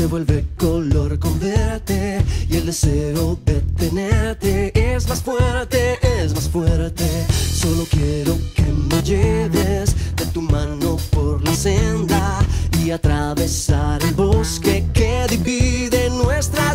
se vuelve color con verte y el deseo de tenerte es más fuerte, es más fuerte. Solo quiero que me lleves de tu mano por la senda y atravesar el bosque que divide nuestra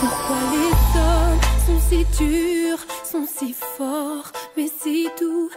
Pourquoi les hommes sont si durs, sont si forts, mais si doux